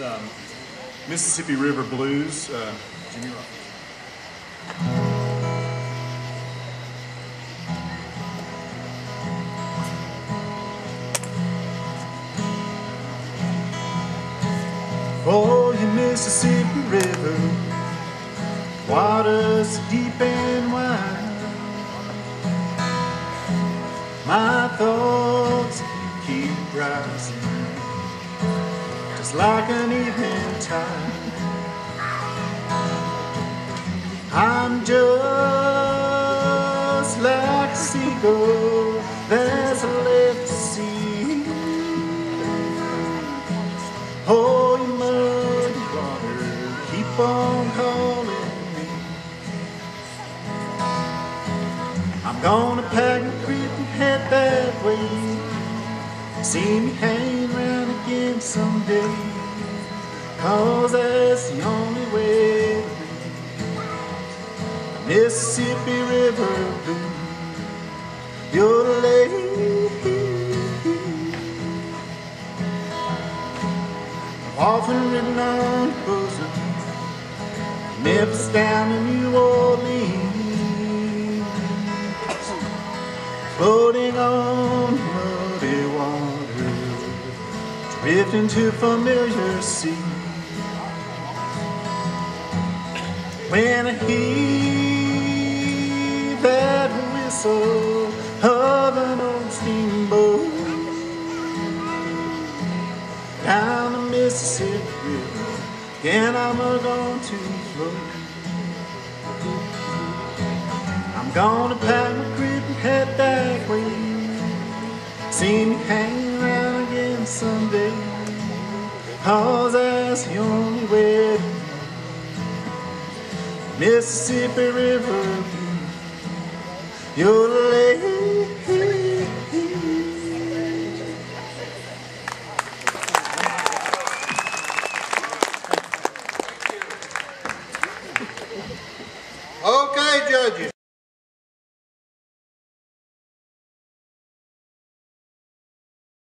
Um, Mississippi River Blues, uh, Jimmie Rodgers. Oh, you Mississippi River, waters deep and wide. My thoughts keep rising, just like an evening tide. I'm just like a seagull that's left to sea. Oh, you muddy water, keep on calling me. I'm gonna pack my grip and head that way. See me hang around someday. Cause that's the only way to be. Mississippi River Blue. You're the lady. often written on your bosom. Memphis down to New Orleans, floating on drifting into familiar sea. When I hear that whistle of an old steamboat down the Mississippi River, and I'm a going to float. I'm gonna pack my grip and head that way. See me hang around again someday, cause that's the only way. Mississippi River, you're the lady. Okay, judges.